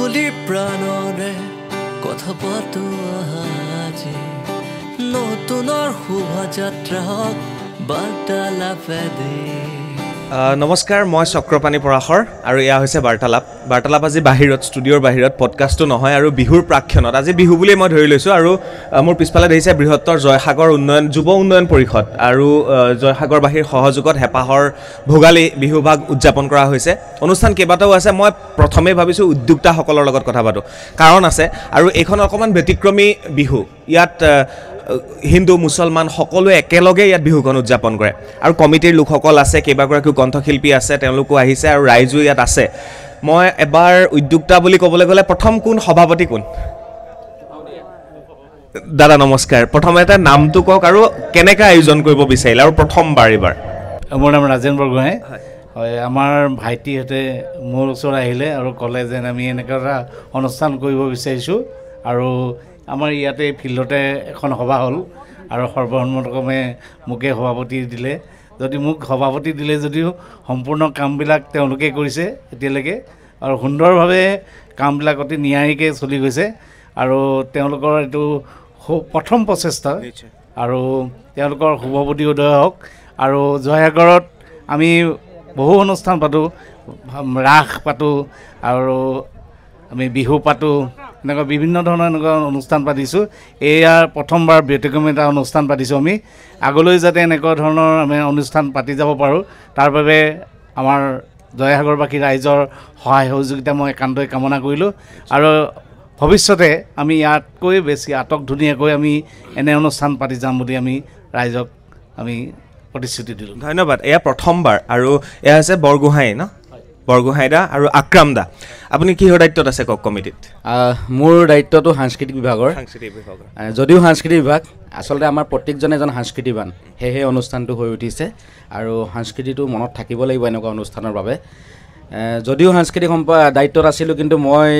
খুলি প্ৰাণৰে কথা পাতো আজি। নতুনৰ শোভাযাত্ৰা হওক বাৰ্তালাপেদি। আহ, নমস্কাৰ মই চক্ৰপাণী পৰাশৰ আৰু এয়া হৈছে বাৰ্তালাপ। বাৰ্তালাপ আজি বাহিৰত ষ্টুডিঅ'ৰ বাহিৰত পডকাষ্টটো নহয় আৰু বিহুৰ প্ৰাক্ষণত। আজি বিহু বুলিয়েই মই ধৰি লৈছোঁ আৰু মোৰ পিছফালে দেখিছে বৃহত্তৰ জয়সাগৰ উন্নয়ন যুৱ উন্নয়ন পৰিষদ আৰু জয়সাগৰবাসীৰ সহযোগত হেঁপাহৰ ভোগালী বিহুভাগ উদযাপন কৰা হৈছে। অনুষ্ঠান কেইবাটাও আছে মই প্ৰথমেই ভাবিছোঁ উদ্যোক্তাসকলৰ লগত কথা পাতোঁ। কাৰণ আছে আৰু এইখন অকণমান ব্যতিক্ৰমী বিহু। ইয়াত হিন্দু মুছলমান সকলোৱে একেলগে ইয়াত বিহুখন উদযাপন কৰে। আৰু কমিটিৰ লোকসকল আছে কেইবাগৰাকীও কণ্ঠশিল্পী আছে তেওঁলোকো আহিছে আৰু ৰাইজো ইয়াত আছে। মই এবাৰ উদ্যোক্তা বুলি ক'বলৈ গ'লে প্ৰথম কোন সভাপতি কোন? দাদা নমস্কাৰ। প্ৰথমতে নামটো কওক আৰু কেনেকৈ আয়োজন কৰিব বিচাৰিলে আৰু প্ৰথমবাৰ এইবাৰ? মোৰ নাম ৰাজেন বৰগোহাঁই হয় আমাৰ ভাইটিহঁতে মোৰ ওচৰত আহিলে আৰু ক'লে যেন আমি এনেকুৱা এটা অনুষ্ঠান কৰিব বিচাৰিছোঁ। আৰু আমাৰ ইয়াতে ফিল্ডতে এখন সভা হ'ল আৰু সৰ্বসন্মতক্ৰমে মোকে সভাপতি দিলে। যদি মোক সভাপতি দিলে যদিও সম্পূৰ্ণ কামবিলাক তেওঁলোকে কৰিছে এতিয়ালৈকে আৰু সুন্দৰভাৱে কামবিলাক অতি নিয়াৰিকৈ চলি গৈছে আৰু তেওঁলোকৰ এইটো প্ৰথম প্ৰচেষ্টা আৰু তেওঁলোকৰ শুভৱতী উদয় হওক আৰু জয়সাগৰত আমি বহু অনুষ্ঠান পাতোঁ ৰাস পাতোঁ আৰু আমি বিহু পাতোঁ। এনেকুৱা বিভিন্ন ধৰণৰ এনেকুৱা অনুষ্ঠান পাতিছোঁ। এয়া প্ৰথমবাৰ ব্যতিক্ৰমী এটা অনুষ্ঠান পাতিছোঁ আমি। আগলৈ যাতে এনেকুৱা ধৰণৰ আমি অনুষ্ঠান পাতি যাব পাৰোঁ তাৰ বাবে আমাৰ জয়সাগৰবাসী ৰাইজৰ সহায় সহযোগিতা মই একান্তই কামনা কৰিলোঁ। আৰু ভৱিষ্যতে আমি ইয়াতকৈ বেছি আটক ধুনীয়াকৈ আমি এনে অনুষ্ঠান পাতি যাম বুলি আমি ৰাইজক আমি প্ৰতিশ্ৰুতি দিলোঁ। ধন্যবাদ। এয়া প্ৰথমবাৰ আৰু এয়া হৈছে বৰগোহাঁই ন? বৰগোহাঁই দা আৰু আক্ৰাম দা আপুনি কিহৰ দায়িত্বত আছে কওক কমিটিত? মোৰ দায়িত্বটো সাংস্কৃতিক বিভাগৰ। সাংস্কৃতিক বিভাগৰ। যদিও সাংস্কৃতিক বিভাগ আচলতে আমাৰ প্ৰত্যেকজনে এজন সাংস্কৃতিবান সেয়েহে অনুষ্ঠানটো হৈ উঠিছে আৰু সংস্কৃতিটো মনত থাকিব লাগিব এনেকুৱা অনুষ্ঠানৰ বাবে। যদিও সাংস্কৃতিক সম্প দায়িত্বত আছিলোঁ কিন্তু মই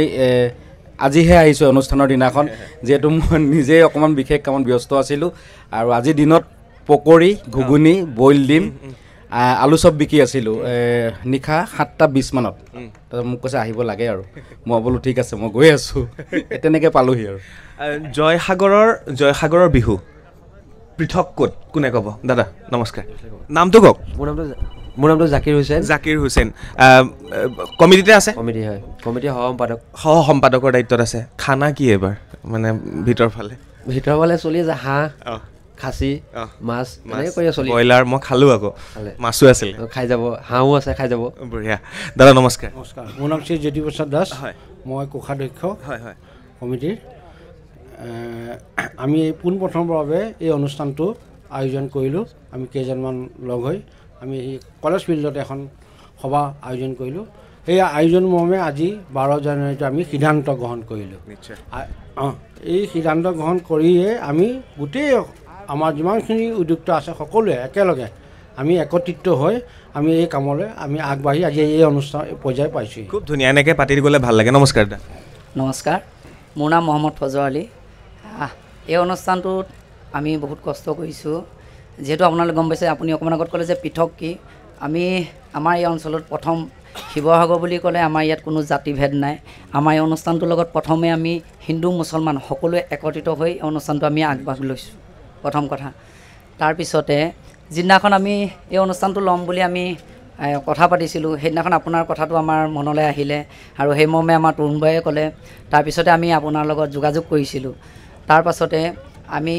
আজিহে আহিছোঁ অনুষ্ঠানৰ দিনাখন যিহেতু মই নিজেই অকণমান বিশেষ কামত ব্যস্ত আছিলোঁ। আৰু আজিৰ দিনত পকৰি ঘুগুনি বইল ডিম আলু চব বিকি আছিলোঁ। নিশা সাতটা বিছ মানত। তাৰপিছত মোক কৈছে আহিব লাগে আৰু। মই বোলো ঠিক আছে মই গৈ আছোঁ। তেনেকৈ পালোহি আৰু। জয়সাগৰৰ জয়সাগৰৰ বিহু। পৃথক ক'ত? কোনে ক'ব? দাদা নমস্কাৰ। নামটো কওক। মোৰ নামটো মোৰ নামটো জাকিৰ হুছেইন। জাকিৰ হুছেইন। কমিটিতে আছে? কমিটি হয়। কমিটি সহ সম্পাদক। সহ সম্পাদকৰ দায়িত্বত আছে। খানা কি এইবাৰ? মানে ভিতৰ ফালে। ভিতৰৰ ফালে চলি আছে হাঁহ। অঁ। খাচী। মাছ এনেকৈ কৰি চলি ব্ৰইলাৰ মই খালোঁ আকৌ। মাছো আছিলে। খাই যাব হাঁহো আছে খাই যাব। বঢ়িয়া। দাদা নমস্কাৰ। নমস্কাৰ। মোৰ নাম শ্ৰী জ্যোতিপ্ৰসাদ দাস। হয়। মই কোষাধ্যক্ষ হয় হয়। কমিটিৰ আমি এই পোনপ্ৰথমৰ বাবে এই অনুষ্ঠানটো আয়োজন কৰিলোঁ। আমি কেইজনমান লগ হৈ আমি এই কলেজ ফিল্ডত এখন সভা আয়োজন কৰিলোঁ। সেই আয়োজন মৰ্মে আজি বাৰ জানুৱাৰীটো আমি সিদ্ধান্ত গ্ৰহণ কৰিলোঁ। অঁ এই সিদ্ধান্ত গ্ৰহণ কৰিয়ে আমি গোটেই আমাৰ যিমানখিনি উদ্যোক্তা আছে সকলোৱে একেলগে আমি একত্ৰিত হৈ আমি এই কামলৈ আমি আগবাঢ়ি আজি এই অনুষ্ঠান পৰ্যায় পাইছোঁহি। খুব ধুনীয়া এনেকৈ পাতি গ'লে ভাল লাগে। নমস্কাৰ দাদা। নমস্কাৰ। মোৰ নাম মহম্মদ ফজৰ আলী। এই অনুষ্ঠানটোত আমি বহুত কষ্ট কৰিছোঁ। যিহেতু আপোনালোকে গম পাইছে আপুনি অকণমান আগত ক'লে যে পৃথক কি। আমি আমাৰ এই অঞ্চলত প্ৰথম শিৱসাগৰ বুলি ক'লে আমাৰ ইয়াত কোনো জাতিভেদ নাই। আমাৰ এই অনুষ্ঠানটোৰ লগত প্ৰথমে আমি হিন্দু মুছলমান সকলোৱে একত্ৰিত হৈ এই অনুষ্ঠানটো আমি আগবাঢ়ি লৈছোঁ। প্ৰথম কথা। তাৰপিছতে যিদিনাখন আমি এই অনুষ্ঠানটো ল'ম বুলি আমি কথা পাতিছিলোঁ সেইদিনাখন আপোনাৰ কথাটো আমাৰ মনলৈ আহিলে আৰু সেই মৰ্মে আমাৰ তৰুণবায়ে ক'লে। তাৰপিছতে আমি আপোনাৰ লগত যোগাযোগ কৰিছিলোঁ। তাৰ পাছতে আমি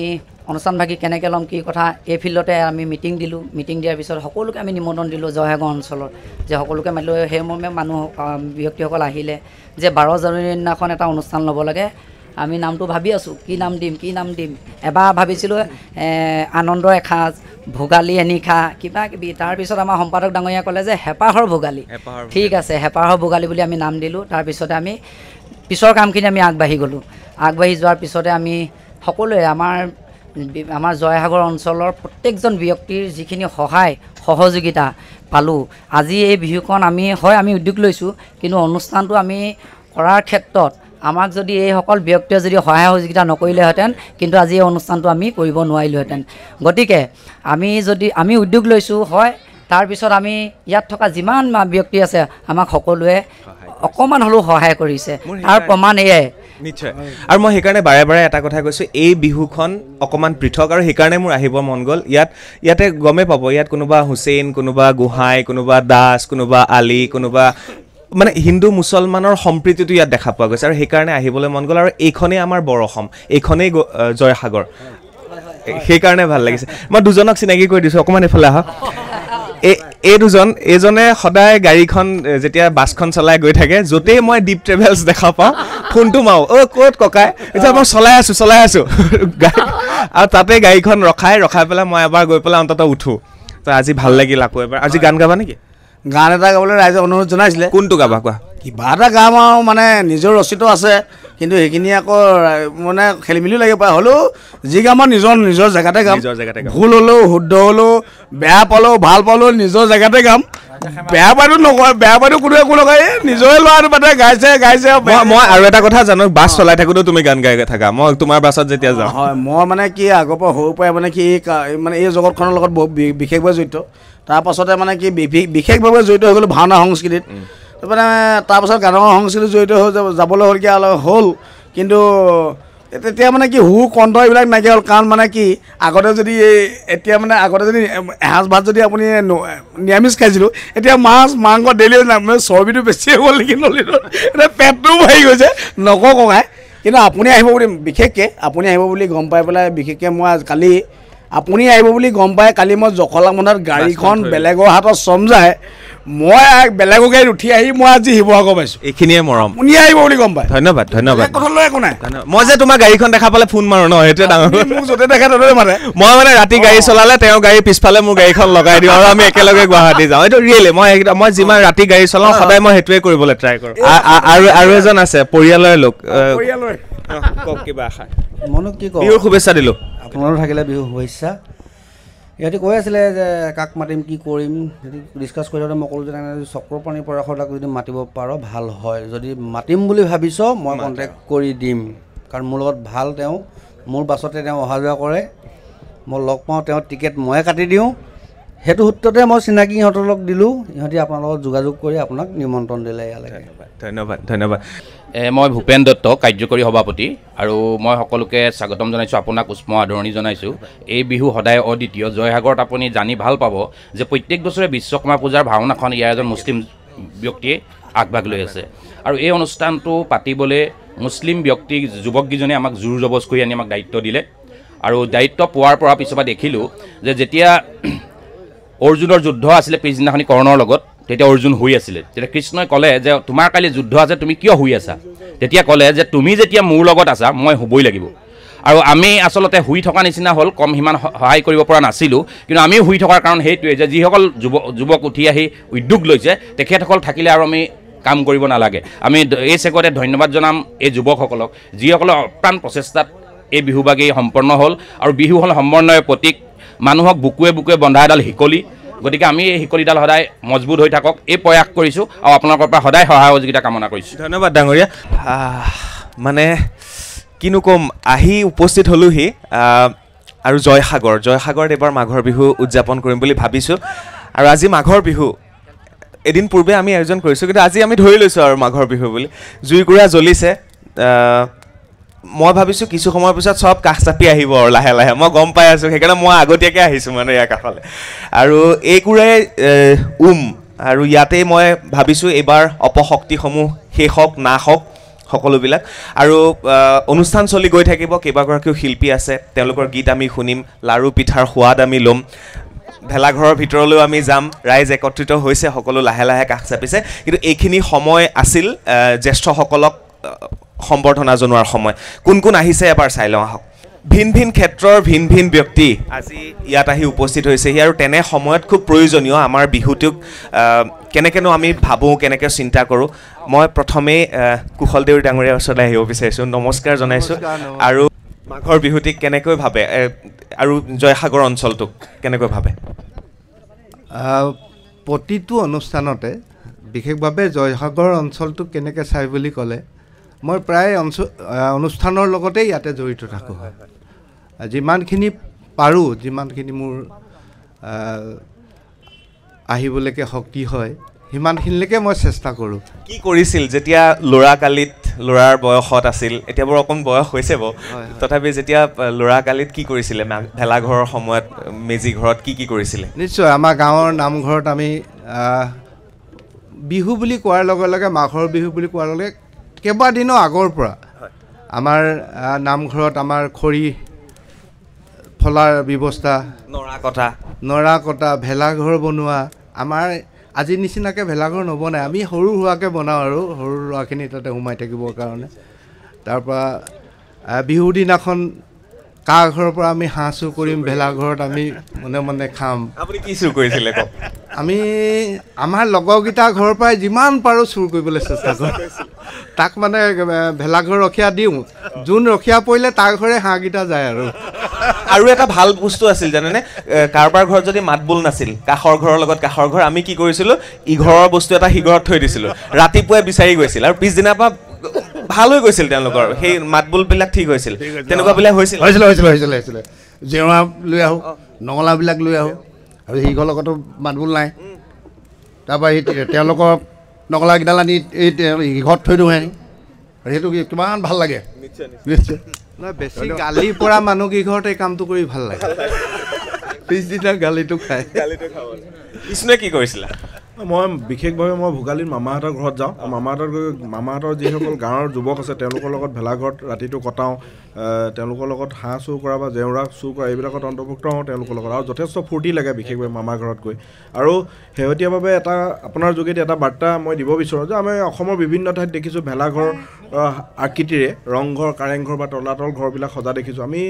অনুষ্ঠানভাগী কেনেকৈ ল'ম কি কথা এই ফিল্ডতে আমি মিটিং দিলোঁ। মিটিং দিয়াৰ পিছত সকলোকে আমি নিমন্ত্ৰণ দিলোঁ জয়সাগৰ অঞ্চলৰ যে সকলোকে মাতিলোঁ সেই মৰ্মে মানুহ ব্যক্তিসকল আহিলে যে বাৰ জানুৱাৰীৰ দিনাখন এটা অনুষ্ঠান ল'ব লাগে। আমি নামটো ভাবি আছোঁ কি নাম দিম কি নাম দিম? এবাৰ ভাবিছিলোঁ আনন্দ এসাঁজ ভোগালী এনিশা কিবা কিবি। তাৰপিছত আমাৰ সম্পাদক ডাঙৰীয়া ক'লে যে হেঁপাহৰ ভোগালী। ঠিক আছে হেঁপাহৰ ভোগালী বুলি আমি নাম দিলোঁ। তাৰপিছতে আমি পিছৰ কামখিনি আমি আগবাঢ়ি গ'লোঁ। আগবাঢ়ি যোৱাৰ পিছতে আমি সকলোৱে আমাৰ আমাৰ জয়সাগৰ অঞ্চলৰ প্ৰত্যেকজন ব্যক্তিৰ যিখিনি সহায় সহযোগিতা পালোঁ। আজি এই বিহুখন আমি হয় আমি উদ্যোগ লৈছোঁ কিন্তু অনুষ্ঠানটো আমি কৰাৰ ক্ষেত্ৰত আমাক যদি এইসকল ব্যক্তিয়ে যদি সহায় সহযোগিতা নকৰিলেহেঁতেন কিন্তু আজি এই অনুষ্ঠানটো আমি কৰিব নোৱাৰিলোহেঁতেন। গতিকে আমি যদি আমি উদ্যোগ লৈছোঁ হয় তাৰপিছত আমি ইয়াত থকা যিমান ব্যক্তি আছে আমাক সকলোৱে অকণমান হ'লেও সহায় কৰিছে। তাৰ প্ৰমাণ এয়াই। নিশ্চয়। আৰু মই সেইকাৰণে বাৰে বাৰে এটা কথা কৈছোঁ এই বিহুখন অকণমান পৃথক আৰু সেইকাৰণে মোৰ আহিব মন গ'ল। ইয়াত ইয়াতে গমেই পাব ইয়াত কোনোবা হুছেইন কোনোবা গোহাঁই কোনোবা দাস কোনোবা আলি কোনোবা মানে হিন্দু মুছলমানৰ সম্প্ৰীতিটো ইয়াত দেখা পোৱা গৈছে আৰু সেইকাৰণে আহিবলৈ মন গ'ল আৰু এইখনেই আমাৰ বৰ অসম। এইখনেই জয়সাগৰ। সেইকাৰণে ভাল লাগিছে। মই দুজনক চিনাকি কৰি দিছোঁ অকণমান এইফালে আহক। এই এই দুজন এইজনে সদায় গাড়ীখন যেতিয়া বাছখন চলাই গৈ থাকে য'তেই মই দীপ ট্ৰেভেলছ দেখা পাওঁ ফোনটো মাৰোঁ অ' ক'ত ককাই? এতিয়া মই চলাই আছোঁ চলাই আছোঁ। আৰু তাতে গাড়ীখন ৰখাই ৰখাই পেলাই মই এবাৰ গৈ পেলাই অন্ততঃ উঠোঁ। তো আজি ভাল লাগিল আকৌ এবাৰ। আজি গান গাবা নেকি? গান এটা গাবলৈ ৰাইজে অনুৰোধ জনাইছিলে। কোনটো গাবা কোৱা? কিবা এটা গাম আৰু মানে নিজৰ ৰচিত আছে কিন্তু সেইখিনি আকৌ মানে খেলি মেলিও লাগিব পাৰে। হ'লেও যি গাম আৰু নিজৰ নিজৰ জেগাতে গাম। ভুল হ'লেও শুদ্ধ হ'লেও বেয়া পালেও ভাল পালেও নিজৰ জেগাতে গাম। বেয়া পাইতো নকয় বেয়া পাইতো কোনো একো নকয়। নিজৰে ল'ৰাটো মানে গাইছে গাইছে মই আৰু এটা কথা জানো বাছ চলাই থাকোঁতেও তুমি গান গাই থাকা। মই তোমাৰ বাছত যেতিয়া যাওঁ। হয় মই মানে কি আগৰ পৰা সৰুৰ পৰাই মানে কি মানে এই জগতখনৰ লগত বিশেষভাৱে জড়িত। তাৰপাছতে মানে কি বিশেষভাৱে জড়িত হৈ গ'লো ভাওনা সংস্কৃতিত। মানে তাৰপাছত গানৰ সংস্কৃতিত জড়িত হৈ যাব- যাবলৈ হ'লগীয়া অলপ হ'ল। কিন্তু তেতিয়া মানে কি সুৰ কণ্ঠ এইবিলাক নাইকিয়া হ'ল। কাৰণ মানে কি আগতে যদি এই এতিয়া মানে আগতে যদি এসাঁজ ভাত যদি আপুনি নিৰামিষ খাইছিলোঁ এতিয়া মাছ মাংস ডেইলি মানে চৰ্বিটো বেছি হৈ গ'ল নেকি নলীটোত এতিয়া পেটটোও বাঢ়ি গৈছে। নকওঁ ককাই। কিন্তু আপুনি আহিব বুলি বিশেষকৈ আপুনি আহিব বুলি গম পাই পেলাই বিশেষকৈ মই আজি কালি আপুনি আহিব বুলি গম পাই কালি মই জখলা মনত গাড়ীখন বেলেগৰ হাতত চমজাই মই বেলেগৰ গাড়ীত উঠি আহি মই আজি শিৱসাগৰ পাইছোঁ। এইখিনিয়ে মৰম। আপুনি আহিব বুলি গম পায়। ধন্যবাদ ধন্যবাদ। কথা লৈ একো নাই। মই যে তোমাৰ গাড়ীখন দেখা পালে ফোন মাৰো ন সেইটোৱে ডাঙৰ মোক য'তে দেখে ত'তে মাতে মই মানে ৰাতি গাড়ী চলালে তেওঁ গাড়ী পিছফালে মোৰ গাড়ীখন লগাই দিওঁ আৰু আমি একেলগে গুৱাহাটী যাওঁ। এইটো ৰিয়েলি মই মই যিমান ৰাতি গাড়ী চলাওঁ সদায় মই সেইটোৱে কৰিবলৈ ট্ৰাই কৰোঁ। আৰু আৰু এজন আছে পৰিয়ালৰ লোক। পৰিয়ালৰ। কওক কিবা আশা। মইনো কি কওঁ? বিহুৰ শুভেচ্ছা দিলোঁ। আপোনাৰো থাকিলে বিহু শুভেচ্ছা। ইহঁতে কৈ আছিলে যে কাক মাতিম কি কৰিম যদি ডিছকাছ কৰি থাকোঁতে মই ক'লোঁ যে তেনে চক্ৰপাণী পৰাশৰতাক যদি মাতিব পাৰ ভাল হয়। যদি মাতিম বুলি ভাবিছ মই কণ্টেক্ট কৰি দিম। কাৰণ মোৰ লগত ভাল তেওঁ মোৰ বাছতে তেওঁ অহা যোৱা কৰে। মই লগ পাওঁ তেওঁৰ টিকেট ময়ে কাটি দিওঁ। সেইটো সূত্ৰতে মই চিনাকি ইহঁতৰ লগত দিলোঁ। ইহঁতি আপোনাৰ লগত যোগাযোগ কৰি আপোনাক নিমন্ত্ৰণ দিলে ইয়ালৈকে। ধন্যবাদ ধন্যবাদ মই ভূপেন দত্ত কাৰ্যকৰী সভাপতি। আৰু মই সকলোকে স্বাগতম জনাইছোঁ আপোনাক উষ্ম আদৰণি জনাইছোঁ। এই বিহু সদায় অদ্বিতীয়। জয়সাগৰত আপুনি জানি ভাল পাব যে প্ৰত্যেক বছৰে বিশ্বকৰ্মা পূজাৰ ভাওনাখন ইয়াৰ এজন মুছলিম ব্যক্তিয়ে আগভাগ লৈ আছে। আৰু এই অনুষ্ঠানটো পাতিবলৈ মুছলিম ব্যক্তি যুৱককেইজনে আমাক জোৰ জবজ কৰি আনি আমাক দায়িত্ব দিলে। আৰু দায়িত্ব পোৱাৰ পৰা পিছৰ পৰা দেখিলোঁ যে যেতিয়া অৰ্জুনৰ যুদ্ধ আছিলে পিছদিনাখনি কৰ্ণৰ লগত তেতিয়া অৰ্জুন শুই আছিলে। তেতিয়া কৃষ্ণই ক'লে যে তোমাৰ কালি যুদ্ধ আছে তুমি কিয় শুই আছা? তেতিয়া ক'লে যে তুমি যেতিয়া মোৰ লগত আছা মই শুবই লাগিব। আৰু আমি আচলতে শুই থকা নিচিনা হ'ল কম সিমান সহায় কৰিব পৰা নাছিলোঁ কিন্তু আমিও শুই থকাৰ কাৰণ সেইটোৱে যে যিসকল যুৱ যুৱক উঠি আহি উদ্যোগ লৈছে তেখেতসকল থাকিলে আৰু আমি কাম কৰিব নালাগে। আমি এই চেগতে ধন্যবাদ জনাম এই যুৱকসকলক যিসকলে অপ্ৰাণ প্ৰচেষ্টাত এই বিহুবাগী সম্পন্ন হ'ল আৰু বিহু হ'ল সমন্বয়ৰ প্ৰতীক। মানুহক বুকুৱে বুকুৱে বন্ধা এডাল শিকলি গতিকে আমি এই শিকলিডাল সদায় মজবুত হৈ থাকক। এই প্ৰয়াস কৰিছোঁ আৰু আপোনালোকৰ পৰা সদায় সহায় সহযোগিতা কামনা কৰিছোঁ। ধন্যবাদ ডাঙৰীয়া। মানে কিনো ক'ম আহি উপস্থিত হ'লোহি। আৰু জয়সাগৰ জয়সাগৰত এইবাৰ মাঘৰ বিহু উদযাপন কৰিম বুলি ভাবিছোঁ। আৰু আজি মাঘৰ বিহু এদিন পূৰ্বে আমি আয়োজন কৰিছোঁ কিন্তু আজি আমি ধৰি লৈছোঁ আৰু মাঘৰ বিহু বুলি। জুইকুৰা জ্বলিছে। মই ভাবিছোঁ কিছু সময়ৰ পিছত চব কাষ চাপি আহিব আৰু লাহে লাহে। মই গম পাই আছোঁ সেইকাৰণে মই আগতীয়াকৈ আহিছোঁ মানে ইয়াৰ কাষলৈ। আৰু এইকুৰাই এ, উম আৰু ইয়াতেই মই ভাবিছোঁ এইবাৰ অপশক্তিসমূহ শেষ হওক নাশ হওক সকলোবিলাক। আৰু অনুষ্ঠান চলি গৈ থাকিব কেইবাগৰাকীও শিল্পী আছে তেওঁলোকৰ গীত আমি শুনিম লাৰু পিঠাৰ সোৱাদ আমি ল'ম। ভেলাঘৰৰ ভিতৰলৈও আমি যাম ৰাইজ একত্ৰিত হৈছে সকলো লাহে লাহে কাষ চাপিছে। কিন্তু এইখিনি সময় আছিল জ্যেষ্ঠসকলক সম্বৰ্ধনা জনোৱাৰ সময়। কোন কোন আহিছে এবাৰ চাই লওঁ আহক। ভিন ভিন ক্ষেত্ৰৰ ভিন ভিন ব্যক্তি আজি ইয়াত আহি উপস্থিত হৈছেহি আৰু তেনে সময়ত খুব প্ৰয়োজনীয় আমাৰ বিহুটোক কেনেকৈনো আমি ভাবোঁ কেনেকৈ চিন্তা কৰোঁ মই প্ৰথমেই আহ, কুশল দেউৰী ডাঙৰীয়াৰ ওচৰলৈ আহিব বিচাৰিছোঁ। নমস্কাৰ জনাইছোঁ। আৰু মাঘৰ বিহুটিক কেনেকৈ ভাবে? আৰু জয়সাগৰ অঞ্চলটোক কেনেকৈ ভাবে? প্ৰতিটো অনুষ্ঠানতে বিশেষভাৱে জয়সাগৰ অঞ্চলটোক কেনেকৈ চাই বুলি ক'লে মই প্ৰায় অঞ্চল আহ, অনুষ্ঠানৰ লগতেই ইয়াতে জড়িত থাকোঁ। যিমানখিনি পাৰোঁ যিমানখিনি মোৰ আহ, আহিবলৈকে শক্তি হয় সিমানখিনিলৈকে মই চেষ্টা কৰোঁ। কি কৰিছিল? যেতিয়া ল'ৰা কালিত ল'ৰাৰ বয়সত আছিল এতিয়া বাৰু অকণ বয়স হৈছে বাৰু। তথাপি যেতিয়া আহ, ল'ৰা কালিত কি কৰিছিলে? মা- ভেলাঘৰৰ সময়ত মেজি ঘৰত কি কি কৰিছিলে? নিশ্চয় আমাৰ গাঁৱৰ নামঘৰত আমি বিহু বুলি কোৱাৰ লগে লগে মাঘৰ বিহু বুলি কোৱাৰ লগে লগে কেইবাদিনো আগৰ পৰা আমাৰ নামঘৰত আমাৰ খৰি ফলাৰ ব্যৱস্থা নৰা কটা। নৰা কটা ভেলাঘৰ বনোৱা আমাৰ আজি নিচিনাকৈ ভেলাঘৰ নবনায় আমি সৰু সুৰাকৈ বনাওঁ আৰু সৰু ল'ৰাখিনি তাতে সোমাই থাকিবৰ কাৰণে। তাৰপৰা বিহুৰ দিনাখন কাৰ ঘৰৰ পৰা আমি হাঁহ চুৰ কৰিম ভেলাঘৰত আমি মনে মনে খাম। আপুনি কি চুৰ কৰিছিলে আমি আমাৰ লগৰকেইটাৰ ঘৰৰ পৰাই যিমান পাৰোঁ চুৰ কৰিবলৈ চেষ্টা কৰোঁ। তাক মানে ভেলাঘৰ ৰখীয়া দিওঁ। যোন ৰখীয়া পৰিলে তাৰ ঘৰে হাঁহকেইটা যায় আৰু। আৰু এটা ভাল বস্তু আছিল জানেনে? কাৰোবাৰ ঘৰত যদি মাত বোল নাছিল কাষৰ ঘৰৰ লগত কাষৰ ঘৰ আমি কি কৰিছিলোঁ? ইঘৰৰ বস্তু এটা সিঘৰত থৈ দিছিলোঁ। ৰাতিপুৱাই বিচাৰি গৈছিল আৰু পিছদিনাৰ পৰা ভাল হৈ গৈছিল তেওঁলোকৰ। সেই মাত বোলবিলাক ঠিক হৈছিল। তেনেকুৱাবিলাক হৈছিল হৈছিলে? হৈছিলে হৈছিলে হৈছিলে জেওৰা লৈ আহোঁ নঙলাবিলাক লৈ আহোঁ। আৰু সিঘৰ লগতো মাতবোল নাই। তাৰপৰা সেই তেওঁলোকৰ নঙলাকেইডাল আনি এই সিঘৰত থৈ দিওঁ আনি। আৰু সেইটো কি- কিমান ভাল লাগে। বেছি গালি পৰা মানুহকেইঘৰত এই কামটো কৰি ভাল লাগে। পিছদিনা গালিটো খায়। বিষ্ণুৱে কি কৰিছিলা? মই বিশেষভাৱে মই ভোগালীত মামাহঁতৰ ঘৰত যাওঁ। মামাহঁতৰ মামাহঁতৰ যিসকল গাঁৱৰ যুৱক আছে তেওঁলোকৰ লগত ভেলাঘৰত ৰাতিটো কটাওঁ। তেওঁলোকৰ লগত হাঁহ চুৰ কৰা বা জেওৰা চুৰ কৰা এইবিলাকত অন্তৰ্ভুক্ত হওঁ তেওঁলোকৰ লগত আৰু যথেষ্ট ফূৰ্তি লাগে বিশেষভাৱে মামাৰ ঘৰত গৈ আৰু শেহতীয়াভাৱে এটা আপোনাৰ যোগেদি এটা বাৰ্তা মই দিব বিচাৰোঁ যে আমি অসমৰ বিভিন্ন ঠাইত দেখিছোঁ ভেলাঘৰ আকৃতিৰে ৰংঘৰ কাৰেংঘৰ বা তলাতল ঘৰবিলাক সজা দেখিছোঁ। আমি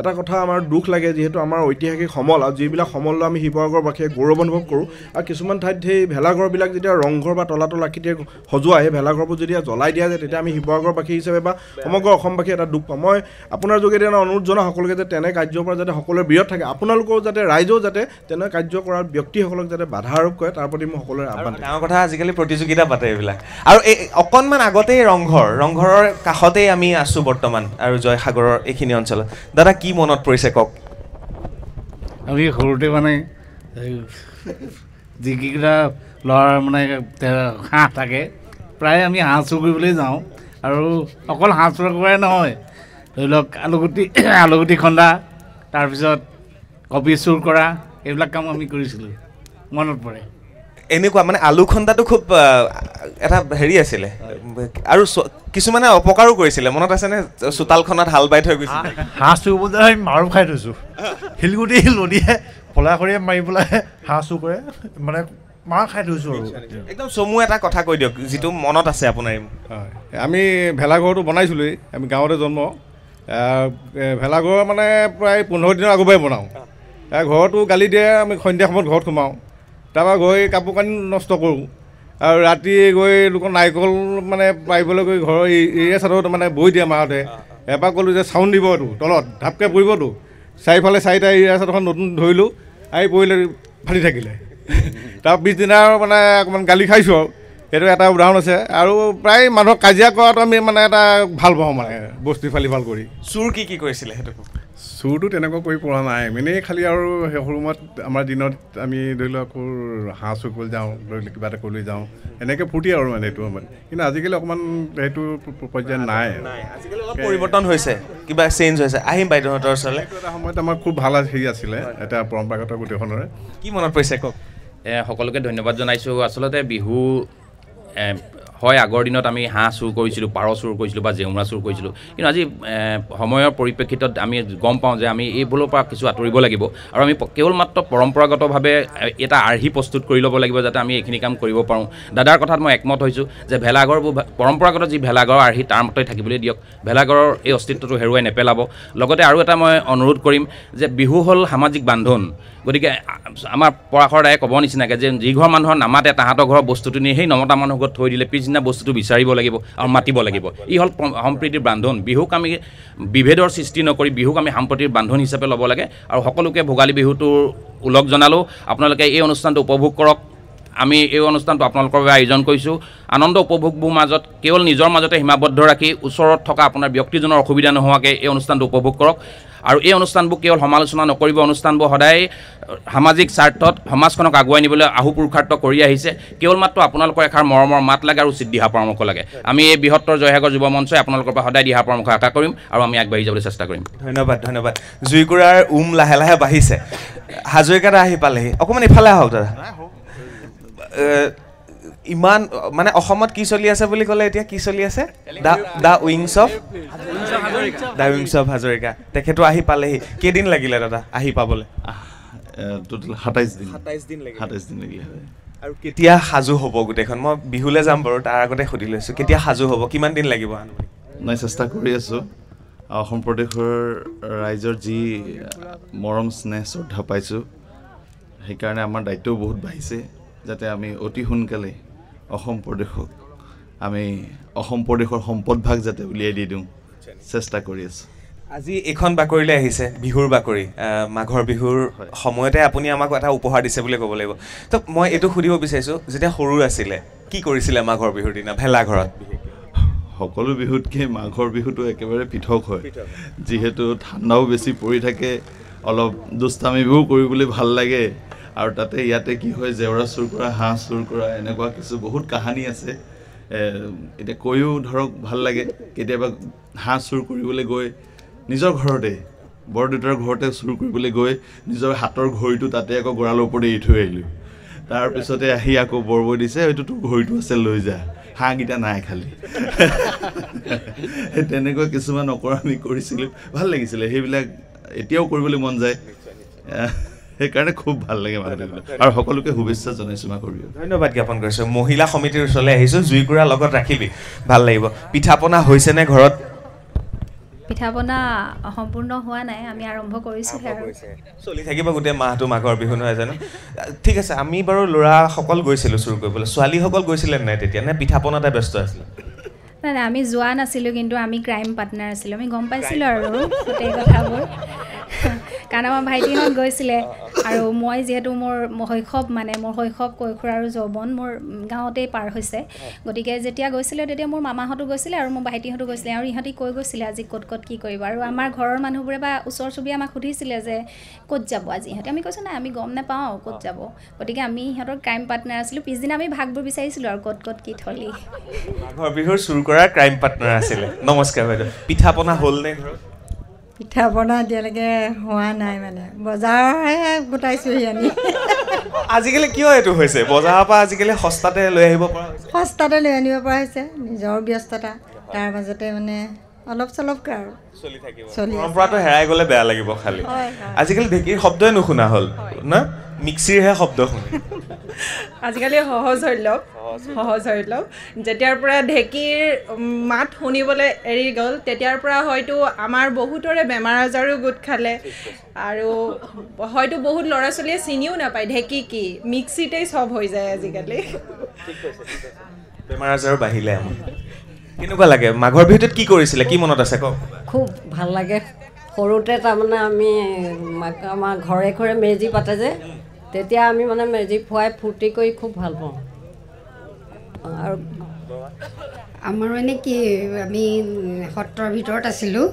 এটা কথা আমাৰ দুখ লাগে যিহেতু আমাৰ ঐতিহাসিক সমল আৰু যিবিলাক সমল লৈ আমি শিৱসাগৰবাসীয়ে গৌৰৱ অনুভৱ কৰোঁ আৰু কিছুমান ঠাইত সেই ভেলাঘৰবিলাক যেতিয়া ৰংঘৰ বা তলাতল আকৃতিৰে সজোৱা সেই ভেলাঘৰবোৰ যেতিয়া জ্বলাই দিয়া যায় তেতিয়া আমি শিৱসাগৰবাসী হিচাপে বা সমগ্ৰ অসমবাসী এটা দুখ পাওঁ। মই আপোনাৰ যোগেদি এটা অনুৰোধ জনাওঁ সকলোকে যে তেনে কাৰ্যৰ পৰা যাতে সকলোৱে বিৰত থাকে। আপোনালোকেও যাতে ৰাইজেও যাতে তেনে কাৰ্য কৰাৰ ব্যক্তিসকলক যাতে বাধা আৰোপ কৰে তাৰ প্ৰতি মই সকলোৰে আহ্বান ডাঙৰ কথা আজিকালি প্ৰতিযোগিতা পাতে এইবিলাক। আৰু এই অকণমান আগতেই ৰংঘৰ ৰংঘৰৰ কাষতেই আমি আছোঁ বৰ্তমান আৰু জয়সাগৰৰ এইখিনি অঞ্চলত। দাদা কি মনত পৰিছে কওক? আমি সৰুতে মানে যিকেইটা ল'ৰাৰ মানে হাঁহ থাকে প্ৰায় আমি হাঁহ চুৰ কৰিবলৈ যাওঁ আৰু অকল হাঁহ চুৰ কৰাই নহয় ধৰি লওক আলুগুটি আলুগুটি খন্দা তাৰপিছত কবি চুৰ কৰা এইবিলাক কাম আমি কৰিছিলোঁ মনত পৰে। এনেকুৱা মানে আলু খন্দাটো খুব এটা হেৰি আছিলে আৰু কিছুমানে অপকাৰো কৰিছিলে মনত আছেনে? চোতালখনত হাল বাই থৈ গৈছিলে। হাঁহ চুৰ কৰিবলৈ আমি মাৰো খাই থৈছোঁ। শিলগুটি নদীয়ে ফলা খৰিয়ে মাৰি পেলাই হাঁহ চুৰ কৰে মানে মাৰ খাই থৈছোঁ আৰু। একদম চমু এটা কথা কৈ দিয়ক যিটো মনত আছে আপোনাৰ। আমি ভেলাঘৰটো বনাইছিলোঁৱেই আমি গাঁৱতে জন্ম। ভেলাঘৰ মানে প্ৰায় পোন্ধৰ দিনৰ আগৰ পৰাই বনাওঁ এ, ঘৰতো গালি দিয়ে আমি সন্ধিয়া সময়ত ঘৰত সোমাওঁ। তাৰপৰা গৈ কাপোৰ কানি নষ্ট কৰোঁ। আৰু ৰাতি গৈ লোকৰ নাৰিকল মানে পাৰিবলৈ গৈ ঘৰৰ এৰিয়া চাদৰত মানে বৈ দিয়ে মাহঁতে। এবাৰ ক'লোঁ যে চাউণ্ড দিব এইটো তলত ঢাপকৈ পৰিবতো চাৰিফালে চাৰিটা এৰিয়া চাদৰখন নতুন ধৰিলোঁ আহি পৰিলে ফাটি থাকিলে। তাৰ পিছদিনা মানে অকণমান গালি খাইছোঁ আৰু। সেইটো এটা উদাহৰণ আছে। আৰু প্ৰায় মানুহক কাজিয়া কৰাটো আমি মানে এটা ভাল পাওঁ মানে বস্তু ফালি ভাল কৰি। চুৰ কি কি কৰিছিলে সেইটো। চুৰটো তেনেকুৱা কৰি পৰা নাই। এনেই খালি আৰু সেই সৰু সময়ত আমাৰ দিনত আমি ধৰি লওক আকৌ হাঁহ চুৰ কৰিবলৈ যাওঁ ধৰি লওক কিবা এটা কৰিবলৈ যাওঁ এনেকৈ ফূৰ্তি আৰু মানে সেইটো সময়ত। কিন্তু আজিকালি অকণমান সেইটো প- পৰ্যায়ত নাই পৰিৱৰ্তন হৈছে কিবা চেঞ্জ হৈছে। আহিম বাইদেউহঁতৰ ওচৰলৈ। এটা সময়ত আমাৰ খুব ভাল হেৰি আছিলে এটা পৰম্পৰাগত গোটেইখনৰে। কি মনত পৰিছে কওক? এ, সকলোকে ধন্যবাদ জনাইছোঁ। আচলতে বিহু and হয় আগৰ দিনত আমি হাঁহ চুৰ কৰিছিলোঁ পাৰ চুৰ কৰিছিলোঁ বা জেউৰা চুৰ কৰিছিলোঁ। কিন্তু আজি সময়ৰ পৰিপ্ৰেক্ষিতত আমি গম পাওঁ যে আমি এইবোৰৰ পৰা কিছু আঁতৰিব লাগিব। আৰু আমি কেৱল মাত্ৰ পৰম্পৰাগতভাৱে এটা আৰ্হি প্ৰস্তুত কৰি ল'ব লাগিব যাতে আমি এইখিনি কাম কৰিব পাৰোঁ। দাদাৰ কথাত মই একমত হৈছোঁ যে ভেলাঘৰবোৰ পৰম্পৰাগত যি ভেলাঘৰ আৰ্হি তাৰ মতে থাকিবলৈ দিয়ক। ভেলাঘৰৰ এই অস্তিত্বটো হেৰুৱাই নেপেলাব। লগতে আৰু এটা মই অনুৰোধ কৰিম যে বিহু হ'ল সামাজিক বান্ধোন। গতিকে আমাৰ পৰাশৰ দায়ে ক'ব নিচিনাকৈ যে যিঘৰ মানুহৰ নামাতে তাহাঁতৰ ঘৰৰ বস্তুটো নি সেই নমতা মানুহৰ ঘৰত থৈ দিলে পিছদিনা বস্তুটো বিচাৰিব লাগিব আৰু মাতিব লাগিব। ই হ'ল সম্প্ৰীতিৰ বান্ধোন। বিহুক আমি বিভেদৰ সৃষ্টি নকৰি বিহুক আমি সাম্প্ৰতিৰ বান্ধোন হিচাপে ল'ব লাগে। আৰু সকলোকে ভোগালী বিহুটোৰ ওলগ জনালোঁ। আপোনালোকে এই অনুষ্ঠানটো উপভোগ কৰক। আমি এই অনুষ্ঠানটো আপোনালোকৰ বাবে আয়োজন কৰিছোঁ। আনন্দ উপভোগবোৰ মাজত কেৱল নিজৰ মাজতে সীমাবদ্ধ ৰাখি ওচৰত থকা আপোনাৰ ব্যক্তিজনৰ অসুবিধা নোহোৱাকৈ এই অনুষ্ঠানটো উপভোগ কৰক। আৰু এই অনুষ্ঠানবোৰ কেৱল সমালোচনা নকৰিব অনুষ্ঠানবোৰ সদায় সামাজিক স্বাৰ্থত সমাজখনক আগুৱাই নিবলৈ আহু পুৰুষাৰ্থ কৰি আহিছে। কেৱল মাত্ৰ আপোনালোকৰ এষাৰ মৰমৰ মাত লাগে আৰু উচিত দিহা পৰামৰ্শ লাগে। আমি এই বৃহত্তৰ জয়সাগৰ যুৱ মঞ্চই আপোনালোকৰ পৰা সদায় দিহা পৰামৰ্শ আশা কৰিম আৰু আমি আগবাঢ়ি যাবলৈ চেষ্টা কৰিম। ধন্যবাদ ধন্যবাদ। জুইকুৰাৰ উম লাহে লাহে বাঢ়িছে। হাজৰিকা দা আহি পালেহি। অকণমান ইফালে আহক দাদা। ইমান মানে অসমত কি চলি আছে বুলি ক'লে এতিয়া কি চলি আছে? The the wings of the wings of Hazarika. তেখেতো আহি পালেহি। কেইদিন লাগিলে দাদা আহি পাবলৈ? টোটেল সাতাইছ দিন। সাতাইছ দিন লাগিলে। সাতাইছ দিন লাগিলে। আৰু কেতিয়া? সাজু হ'ব গোটেইখন? মই বিহুলৈ যাম বাৰু তাৰ আগতে সুধি লৈছোঁ। কেতিয়া সাজু হ'ব? কিমান দিন লাগিব? নাই চেষ্টা কৰি আছোঁ। অসম প্ৰদেশৰ ৰাইজৰ যি মৰম স্নেহ শ্ৰদ্ধা পাইছোঁ সেইকাৰণে আমাৰ দায়িত্বও বহুত বাঢ়িছে। যাতে আমি অতি সোনকালে অসম প্ৰদেশক আমি অসম প্ৰদেশৰ সম্পদভাগ যাতে উলিয়াই দি দিওঁ চেষ্টা কৰি আছোঁ। আজি এইখন বাকৰিলৈ আহিছে বিহুৰ বাকৰি মাঘৰ বিহুৰ সময়তে আপুনি আমাক এটা উপহাৰ দিছে বুলি ক'ব লাগিব। তো মই এইটো সুধিব বিচাৰিছোঁ যেতিয়া সৰু আছিলে কি কৰিছিলে মাঘৰ বিহুৰ দিনা ভেলাঘৰত সকলো বিহুতকৈ মাঘৰ বিহুটো একেবাৰে পৃথক হয়। যিহেতু ঠাণ্ডাও বেছি পৰি থাকে অলপ দুষ্টামিবোৰ কৰিবলৈ ভাল লাগে আৰু তাতে ইয়াতে কি হয় জেওৰা চুৰ কৰা হাঁহ চুৰ কৰা এনেকুৱা কিছু বহুত কাহানী আছে। এতিয়া কৈও ধৰক ভাল লাগে কেতিয়াবা হাঁহ চুৰ কৰিবলৈ গৈ নিজৰ ঘৰতে বৰদেউতাৰ ঘৰতে চুৰ কৰিবলৈ গৈ নিজৰ হাতৰ ঘড়ীটো তাতে আকৌ গঁৰালৰ ওপৰতে এৰি থৈ আহিলোঁ। তাৰপিছতে আহি আকৌ বৰবৈ দিছে এইটো তোৰ ঘড়ীটো আছে লৈ যা হাঁহকেইটা নাই খালি। সেই তেনেকুৱা কিছুমান অকৰামি কৰিছিলোঁ ভাল লাগিছিলে সেইবিলাক এতিয়াও কৰিবলৈ মন যায়। সেইকাৰণে খুব ভাল লাগে বিহুটো আৰু সকলোকে শুভেচ্ছা জনাইছোঁ মাঘৰ বিহু ধন্যবাদ জ্ঞাপন কৰিছোঁ। মহিলা সমিতিৰ ওচৰলৈ আহিছোঁ জুইকুৰা লগত ৰাখিবি। ভাল লাগিব। পিঠা পনা হৈছেনে ঘৰত? পিঠা পনা সম্পূৰ্ণ হোৱা নাই আমি আৰম্ভ কৰিছোঁহে আৰু। চলি থাকিব গোটেই মাহটো মাঘৰ বিহু নহয় জানো? ঠিক আছে আমি বাৰু ল'ৰাসকল গৈছিলোঁ চুৰ কৰিবলৈ। ছোৱালীসকল গৈছিলে নাই তেতিয়া? নে পিঠা পনাতে ব্যস্ত আছিলে? নাই নাই আমি যোৱা নাছিলোঁ কিন্তু আমি ক্ৰাইম পাৰ্টনাৰ আছিলোঁ। আমি গম পাইছিলোঁ আৰু গোটেই কথাবোৰ। কাৰণ আমাৰ ভাইটিহঁত গৈছিলে। আৰু মই যিহেতু মোৰ শৈশৱ মানে মোৰ শৈশৱ কৈশোৰ আৰু যৌৱন মোৰ গাঁৱতেই পাৰ হৈছে। গতিকে যেতিয়া গৈছিলে তেতিয়া মোৰ মামাহঁতো গৈছিলে আৰু মোৰ ভাইটিহঁতো গৈছিলে আৰু ইহঁতি কৈ গৈছিলে আজি ক'ত ক'ত কি কৰিব। আৰু আমাৰ ঘৰৰ মানুহবোৰে বা ওচৰ চুবুৰীয়া আমাক সুধিছিলে যে ক'ত যাব আজি ইহঁতে? আমি কৈছোঁ নাই আমি গম নাপাওঁ ক'ত যাব। গতিকে আমি সিহঁতৰ ক্ৰাইম পাৰ্টনাৰ আছিলোঁ। পিছদিনা আমি ভাগবোৰ বিচাৰিছিলোঁ আৰু ক'ত ক'ত কি থলি। মাঘৰ বিহুৰ চুৰ কৰাৰ ক্ৰাইম পাৰ্টনাৰ আছিলে। নমস্কাৰ বাইদেউ। পিঠা পনা হ'লনে ঘৰত? পিঠা পনা এতিয়ালৈকে হোৱা নাই মানে। বজাৰহে গোটাইছোঁহি আমি। আজিকালি কিয় এইটো হৈছে? বজাৰৰ পৰা আজিকালি সস্তাতে লৈ আহিব পৰা হৈছে। সস্তাতে লৈ আনিব পৰা হৈছে নিজৰ ব্যস্ততা। তাৰ মাজতে মানে অলপ চলপকৈ আৰু। চলি থাকিব। পৰম্পৰাটো হেৰাই গ'লে বেয়া লাগিব খালি। আজিকালি ঢেঁকীৰ শব্দই নুশুনা হ'ল না? মিক্সিৰহে শব্দ শুনে। আজিকালি সহজলভ্য সহজলভ্য যেতিয়াৰ পৰা ঢেঁকীৰ মাত শুনিবলৈ এৰি গ'ল তেতিয়াৰ পৰা হয়তো আমাৰ বহুতৰে বেমাৰ আজাৰো গোট খালে। আৰু হয়তো বহুত ল'ৰা ছোৱালীয়ে চিনিও নাপায় ঢেঁকী কি মিক্সিতেই চব হৈ যায় আজিকালি। বেমাৰ আজাৰো বাঢ়িলে আমাৰ। কেনেকুৱা লাগে? মাঘৰ বিহুটোত কি কৰিছিলে? কি মনত আছে কওক? খুব ভাল লাগে। সৰুতে তাৰমানে আমি মাক- আমাৰ ঘৰে ঘৰে মেজি পাতে যে। তেতিয়া আমি মানে মেজি ফুৱাই ফূৰ্তি কৰি খুব ভাল পাওঁ। আৰু আমাৰ মানে কি আমি সত্ৰৰ ভিতৰত আছিলোঁ।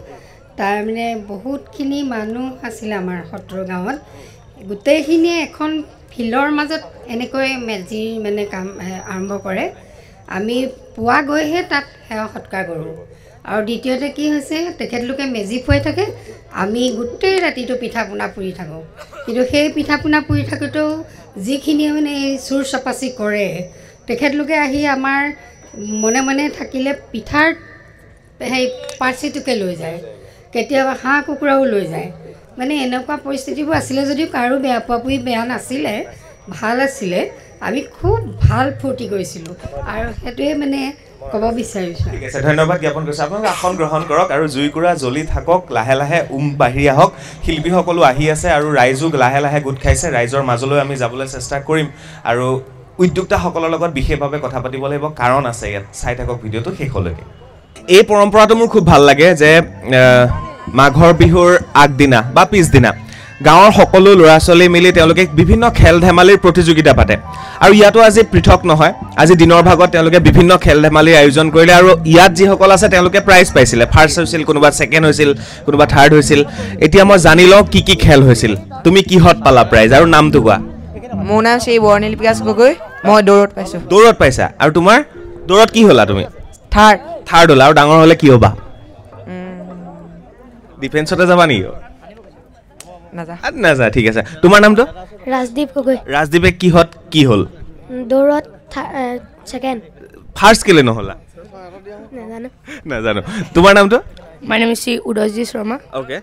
তাৰমানে বহুতখিনি মানুহ আছিলে আমাৰ সত্ৰ গাঁৱত। গোটেইখিনিয়ে এখন ফিল্ডৰ মাজত এনেকৈ মেজি মানে কাম আৰম্ভ কৰে। আমি পুৱা গৈহে তাত সেৱা সৎকাৰ কৰোঁ। আৰু দ্বিতীয়তে কি হৈছে তেখেতলোকে মেজি ফুৱাই থাকে। আমি গোটেই ৰাতিটো পিঠা পনা পুৰি থাকোঁ। কিন্তু সেই পিঠা পনা পুৰি থাকোঁতেও যিখিনিয়ে মানে এই চুৰ চাপাচি কৰে তেখেতলোকে আহি আমাৰ মনে মনে থাকিলে পিঠাৰ সেই পাৰ্চিটোকে লৈ যায় কেতিয়াবা হাঁহ কুকুৰাও লৈ যায়। মানে এনেকুৱা পৰিস্থিতিবোৰ আছিলে যদিও কাৰো বেয়া পোৱা পুৰি বেয়া নাছিলে ভাল আছিলে আমি খুব ভাল ফূৰ্তি কৰিছিলোঁ। আৰু সেইটোৱে মানে ক'ব বিচাৰিছোঁ। ঠিক আছে ধন্যবাদ জ্ঞাপন কৰিছোঁ। আপোনালোকে আসন গ্ৰহণ কৰক আৰু জুইকুৰা জ্বলি থাকক লাহে লাহে উম বাঢ়ি আহক। শিল্পীসকলো আহি আছে আৰু ৰাইজো লাহে লাহে গোট খাইছে। ৰাইজৰ মাজলৈ আমি যাবলৈ চেষ্টা কৰিম। আৰু উদ্যোক্তাসকলৰ লগত বিশেষভাৱে কথা পাতিব লাগিব। কাৰণ আছে ইয়াত চাই থাকক ভিডিঅ'টো শেষলৈকে এই পৰম্পৰাটো মোৰ খুব ভাল লাগে যে মাঘৰ বিহুৰ আগদিনা বা পিছদিনা গাঁৱৰ সকলো ল'ৰা ছোৱালী মিলি তেওঁলোকে বিভিন্ন খেল ধেমালিৰ প্ৰতিযোগিতা পাতে। আৰু ইয়াতো আজি পৃথক নহয় আজি দিনৰ ভাগত তেওঁলোকে বিভিন্ন খেল ধেমালিৰ আয়োজন কৰিলে আৰু ইয়াত যিসকল আছে তেওঁলোকে প্ৰাইজ পাইছিলে। ফাৰ্ষ্ট হৈছিল কোনোবা ছেকেণ্ড হৈছিল কোনোবা থাৰ্ড হৈছিল। এতিয়া মই জানি লওঁ কি কি খেল হৈছিল। তুমি কিহত পালা প্ৰাইজ আৰু নামটো কোৱা? মোৰ নাম শ্ৰী বৰ্ণিল বিকাশ গগৈ। মই দৌৰত পাইছোঁ। দৌৰত পাইছা? আৰু তোমাৰ? দৌৰত কি হ'লা তুমি? থাৰ্ড থাৰ্ড হ'লা। আৰু ডাঙৰ হ'লে কি হ'বা? ডিফেন্সতে যাবা নেকি? নাযা। ঠিক আছে। তোমাৰ নামটো? ৰাজদীপ গগৈ। ৰাজদীপে কিহত কি হ'ল? দৌৰত ছেকেণ্ড। ফাৰ্ষ্ট কেলে নহ'লা? নাজানো। নাজানো। তোমাৰ নামটো? My name Shri Udayjit Sharma okay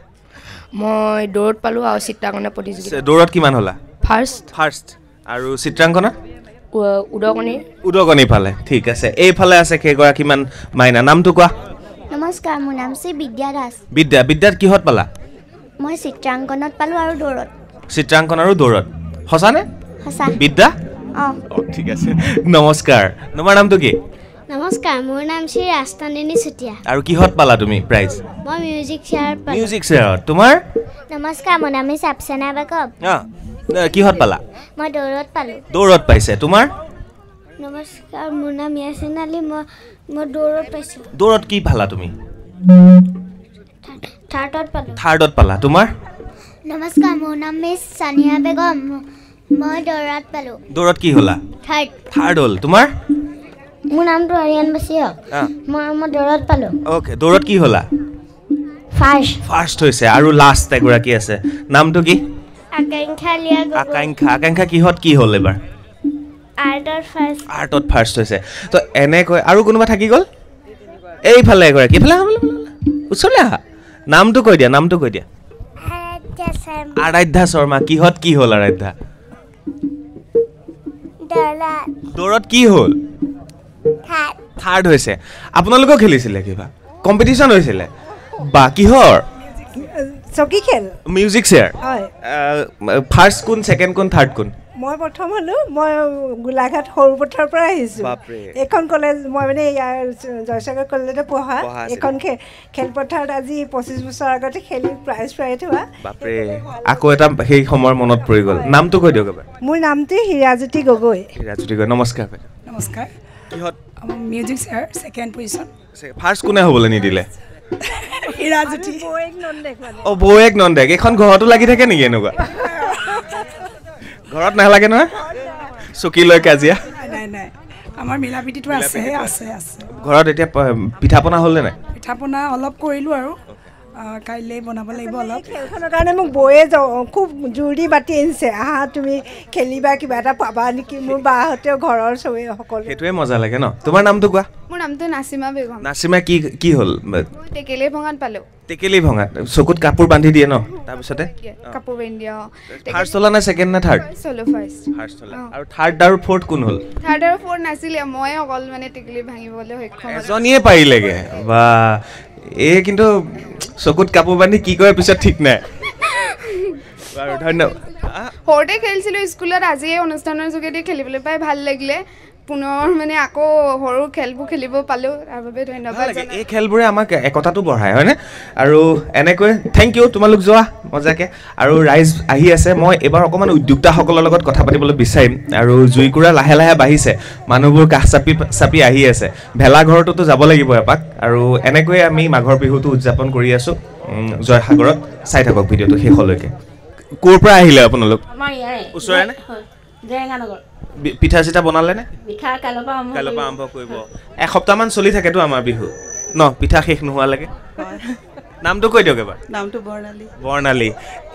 মই দৌৰত পালোঁ আৰু চিত্ৰাংকনৰ প্ৰতিযোগিতা দৌৰত কিমান হ'লা? ফাৰ্ষ্ট ফাৰ্ষ্ট আৰু চিত্ৰাংকনত উদকণি উদকণি ফালে ঠিক আছে। এইফালে আছে কেইগৰাকীমান মাইনা। নামটো কোৱা? নমস্কাৰ মোৰ নাম শ্ৰী বিদ্যা দাস। বিদ্যা বিদ্যাত কিহত পালা? মই চিত্ৰাংকনত পালোঁ আৰু দৌৰত। চিত্ৰাংকন আৰু দৌৰত। সঁচানে? সঁচা। বিদ্যা? অঁ। ঠিক আছে। নমস্কাৰ। তোমাৰ নামটো কি? নমস্কাৰ মোৰ নাম শ্ৰী ৰাজতন্দিনী চুতীয়া। আৰু কিহত পালা তুমি প্ৰাইজ মই মিউজিক চেয়াৰত পালোঁ। মিউজিক চেয়াৰত তোমাৰ? নমস্কাৰ মোৰ নাম চাপচেনা বেগম অঁ। কিহত পালা? মই দৌৰত পালোঁ। দৌৰত পাইছে। তোমাৰ? নমস্কাৰ মোৰ নাম ইয়াচিন আলী। মই মই দৌৰত পাইছোঁ। দৌৰত কি পালা তুমি? থাৰ্ডত পালোঁ। থাৰ্ডত পালা। তোমাৰ? নমস্কাৰ মোৰ নাম মিছ চানিয়া বেগম। মই দৌৰত পালোঁ। দৌৰত কি হ'লা? থাৰ্ড। থাৰ্ড হ'ল। তোমাৰ? মোৰ নামটো আৰিয়ান বাছিয়ক অঁ। মই মই দৌৰত পালোঁ। অ'কে দৌৰত কি হ'লা? ফাৰ্ষ্ট। ফাৰ্ষ্ট হৈছে আৰু লাষ্ট এগৰাকী আছে। নামটো কি? আকাংক্ষা আকাংক্ষা কিহত কি হ'ল এবাৰ আৰ্টত ফাৰ্ষ্ট হৈছে। তো এনেকৈ আৰু কোনোবা থাকি গ'ল? এইফালে এগৰাকী। এইফালে। ওচৰলৈ আহা। নামটো কৈ দিয়া নামটো কৈ দিয়া। আৰাধ্যা শৰ্মা। কিহত কি হ'ল আৰাধ্যা? দৌৰত। কি হ'ল? থাৰ্ড হৈছে। আপোনালোকেও খেলিছিলে কিবা? কম্পিটিশ্যন হৈছিলে। বা কিহৰ? চকী খেল। মিউজিক চেয়াৰ হয়। ফাৰ্ষ্ট কোন ছেকেণ্ড কোন থাৰ্ড কোন? মই প্ৰথম হ'লোঁ মই গোলাঘাট সৰুপথাৰৰ পৰা আহিছোঁ। বাপৰে। এইখন কলেজ মই মানে ইয়াৰ জয়সাগৰ কলেজতে পঢ়া। এইখন খেলপথাৰত আজি পঁচিছ বছৰ আগতে খেলি প্ৰাইজ পাই থোৱা। আকৌ এটা সেই সময়ৰ মনত পৰি গ'ল। নামটো কৈ দিয়ক এবাৰ। মোৰ নামটো হীৰাজ্যোতি গগৈ। ৰাজুতি গৈ নমস্কাৰ নমস্কাৰ। কিহত? Music chair second position first কোনে হ'বলৈ নিদিলে? হীৰাজ্যোতি অ বৌৱেক নন্দেক। এইখন ঘৰতো লাগি থাকে নেকি এনেকুৱা? ঘৰত নালাগে নহয়? চকী লৈ কাজিয়া। নাই নাই আমাৰ মিলা প্ৰীতিটো আছে আছে আছে। ঘৰত এতিয়া পিঠা পনা হ'লনে নাই? পিঠা পনা অলপ কৰিলোঁ আৰু। কাইলৈ বনাব লাগিব অলপ। খেলখনৰ কাৰণে মোক বৌয়ে খুব জোৰ দি মাতি আনিছে। আহা তুমি খেলিবা কিবা এটা পাবা নেকি মোৰ বাহঁতেও ঘৰৰ চবেই সকলো। সেইটোৱে মজা লাগে ন? তোমাৰ নামটো কোৱা? মোৰ নামটো নাচিমা বেগম। নাচিমা কি কি হ'ল? টেকেলি ভঙাত পালোঁ। টেকেলি ভঙাত চকুত কাপোৰ বান্ধি দিয়ে ন তাৰপিছতে? কাপোৰ পিন্ধি দিয়া অঁ। ফাৰ্ষ্ট হ'লা নে ছেকেণ্ড নে থাৰ্ড চলো ফাৰ্ষ্ট ফাৰ্ষ্ট হ'লা। আৰু থাৰ্ড আৰু ফ'ৰ্থ কোন হ'ল? থাৰ্ড আৰু ফ'ৰ্থ নাছিলে মই অকল মানে টেকেলি ভাঙিবলৈ সক্ষম। এজনীয়ে পাৰিলেগে। বা এই কিন্তু চকুত কাপোৰ বান্ধি কি কৰে পিছত ঠিক নাই। ধন্যবাদ সৰুতে খেলিছিলোঁ স্কুলত আজি এই অনুষ্ঠানৰ যোগেদি খেলিবলৈ পাই ভাল লাগিলে। পুনৰ মানে আকৌ সৰু খেলবোৰ খেলিব পালোঁ তাৰ বাবে ধন্যবাদ। এই খেলবোৰে আমাক একতাটো বঢ়ায় হয়নে? আৰু এনেকৈ থেংক ইউ তোমালোক যোৱা মজাকে। আৰু ৰাইজ আহি আছে। মই এইবাৰ অকণমান উদ্যোক্তাসকলৰ লগত কথা পাতিবলৈ বিচাৰিম। আৰু জুইকুৰা লাহে লাহে বাঢ়িছে। মানুহবোৰ কাষ চাপি চাপি আহি আছে। ভেলাঘৰটোতো যাব লাগিব এপাক। আৰু এনেকৈয়ে আমি মাঘৰ বিহুটো উদযাপন কৰি আছোঁ। জয়সাগৰত। চাই থাকক ভিডিঅ'টো শেষলৈকে। ক'ৰ পৰা আহিলে আপোনালোক? আমাৰ ইয়াৰে। ওচৰৰে নে? হয়। জেৰেঙা নগৰ। বি- পিঠা চিঠা বনালে নে? পিঠা কাইলৈৰ পৰা আৰম্ভ কৰিব। এসপ্তাহমান চলি থাকেতো আমাৰ বিহু। ন পিঠা শেষ নোহোৱালৈকে। নামটো কৈ দিয়ক এবাৰ। নামটো বৰ্ণালী। বৰ্ণালী।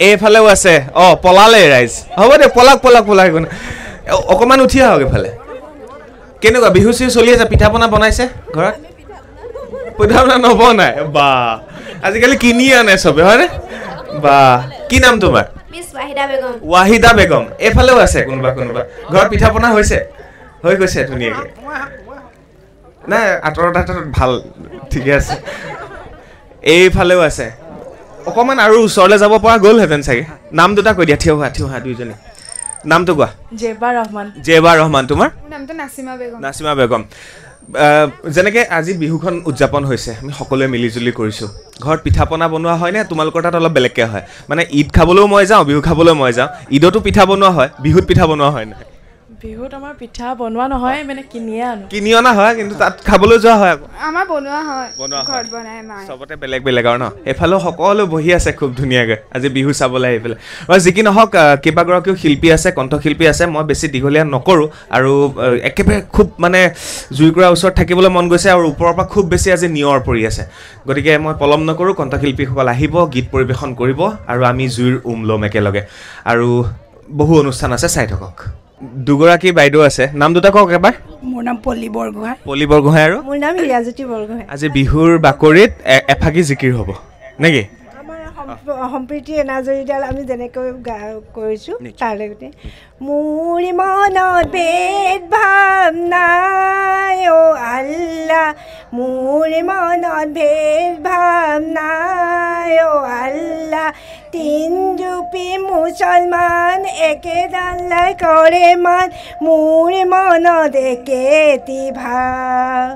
এইফালেও আছে। অ পলালে ৰাইজ। হ'ব দে পলাক পলাক পলাক। একো অকণমান উঠি আহক এইফালে কেনেকুৱা বিহু চিহু চলি আছে? পিঠা পনা বনাইছে ঘৰত? পিঠা পনা নবনাই? বা আজিকালি কিনি আনে চবে হয়নে? বা কি নাম তোমাৰ? মিছ ৱাহিদা বেগম ৱাহিদা বেগম এইফালেও আছে কোনোবা কোনোবা। ঘৰত পিঠা পনা হৈছে? হৈ গৈছে ধুনীয়াকৈ। নাই আঁতৰত আঁতৰত ভাল ঠিকে আছে। এইফালেও আছে। অকণমান আৰু ওচৰলৈ যাব পৰা গ'লহেঁতেন চাগে। নাম দুটা কৈ দিয়া থিয় হোৱা থিয় হোৱা দুইজনী। নামটো কোৱা? জেবা ৰহমান। জেবা ৰহমান তোমাৰ? মোৰ নামটো নাচিমা বেগম। নাচিমা বেগম। যেনেকৈ আজি বিহুখন উদযাপন হৈছে আমি সকলোৱে মিলিজুলি কৰিছোঁ। ঘৰত পিঠা পনা বনোৱা হয়নে? তোমালোকৰ তাত অলপ বেলেগকৈ হয়। মানে ঈদ খাবলৈও মই যাওঁ বিহু খাবলৈও মই যাওঁ। ঈদতো পিঠা বনোৱা হয় বিহুত পিঠা বনোৱা হয় নহয় বিহুত আমাৰ পিঠা বনোৱা নহয় মানে কিনিয়ে আনো। কিনি অনা হয় কিন্তু তাত খাবলৈ যোৱা হয় আকৌ। আমাৰ বনোৱা হয় বনোৱা হয়। ঘৰত বনাই মায়ে। চবতে বেলেগ বেলেগ আৰু ন? এইফালেও সকলো বহি আছে খুব ধুনীয়াকৈ। আজি বিহু চাবলৈ আহি পেলাই। বাৰু যি কি নহওক কেইবাগৰাকীও শিল্পী আছে কণ্ঠশিল্পী আছে মই বেছি দীঘলীয়া নকৰোঁ। আৰু একেবাৰে খুব মানে জুইকুৰা ওচৰত থাকিবলৈ মন গৈছে আৰু ওপৰৰ পৰা খুব বেছি আজি নিয়ৰ পৰি আছে। গতিকে মই পলম নকৰোঁ কণ্ঠশিল্পীসকল আহিব গীত পৰিৱেশন কৰিব আৰু আমি জুইৰ উম ল'ম একেলগে। আৰু বহু অনুষ্ঠান আছে চাই থাকক। দুগৰাকী বাইদেউ আছে। নাম দুটা কওক এবাৰ। মোৰ নাম পল্লী বৰগোহাঁই। পলি বৰগোহাঁই আৰু? মোৰ নাম হীৰাজ্যোতি বৰগোহাঁই। আজি বিহুৰ বাকৰিত এফাকি জিকিৰ হ'ব। নেকি সম্প্ৰীতি এনাজৰীডাল আমি যেনেকৈ গা- কৰিছোঁ তাৰ লগতে মোৰ মনত ভেদ ভাৱ নাই অ' আল্লাহ মোৰ মনত ভেদ ভাৱ নাই অ' আল্লাহ তিনজুপি মুছলমান একেডালাই কৰে মান মোৰ মনত একেটি ভাৱ।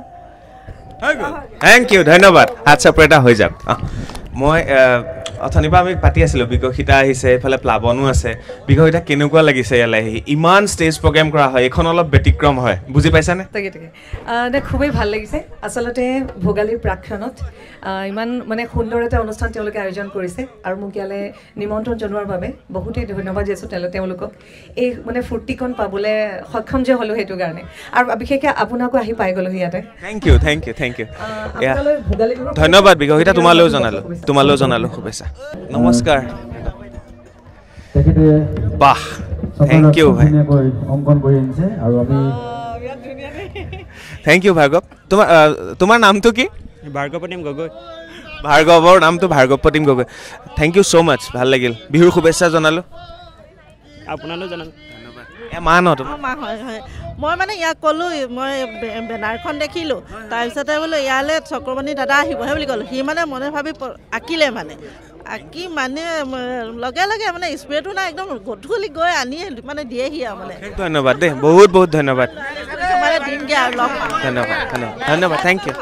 থেংক ইউ ধন্যবাদ। হাত চাপৰ এটা হৈ যাওক। আহ, মই অথনিৰ পৰা আমি পাতি আছিলোঁ বিকশিতা আহিছে এইফালে প্লাৱনো আছে। বিকশিতা কেনেকুৱা লাগিছে ইয়ালৈ আহি? ইমান ষ্টেজ প্ৰগ্ৰেম কৰা হয় এইখন অলপ ব্যতিক্ৰম হয়। বুজি পাইছানে? তাকে তাকে। খুবেই ভাল লাগিছে। আচলতে ভোগালীৰ প্ৰাক্ষণত ইমান মানে সুন্দৰ এটা অনুষ্ঠান তেওঁলোকে আয়োজন কৰিছে আৰু মোক ইয়ালৈ নিমন্ত্ৰণ জনোৱাৰ বাবে বহুতেই ধন্যবাদ দিছোঁ তেওঁলোক তেওঁলোকক। এই মানে ফূৰ্তিকণ পাবলৈ সক্ষম যে হ'লোঁ সেইটো কাৰণে। আৰু বিশেষকৈ আপোনাকো আহি পাই গ'লোহি ইয়াতে thank you thank you thank you ধন্যবাদ বিকশিতা তোমালৈও জনালোঁ। তোমালৈও জনালোঁ শুভেচ্ছা নমস্কাৰ বাহ থেংক ইউ ভাই ধুনীয়াকৈ অংকন কৰি আনিছে আৰু আমি থেংক ইউ ভাৰ্গৱ তোমাৰ তোমাৰ নামটো কি ভাৰ্গৱপ্ৰতিম গগৈ ভাৰ্গৱৰ নামটো Bhargav Pratim Gogoi thank you so' much ভাল লাগিল বিহুৰ শুভেচ্ছা জনালোঁ আপোনালৈও জনালোঁ এ মা ন তোমাৰ অঁ, মা হয় হয়। মই মানে ইয়াক ক'লোঁ মই বেনাৰখন দেখিলোঁ। তাৰপিছতে বোলো ইয়ালৈ চক্ৰমণি দাদা আহিবহে বুলি ক'লোঁ। সি মানে মনে ভাবি আঁকিলে মানে। আঁকি মানে লগে লগে মানে স্প্ৰেটো নাই একদম গধূলি গৈ আনি মানে দিয়েহি আৰু মানে। ধন্যবাদ দেই বহুত বহুত ধন্যবাদ। মানে দিমগৈ আৰু লগ ধন্যবাদ ধন্যবাদ ধন্যবাদ থেংক ইউ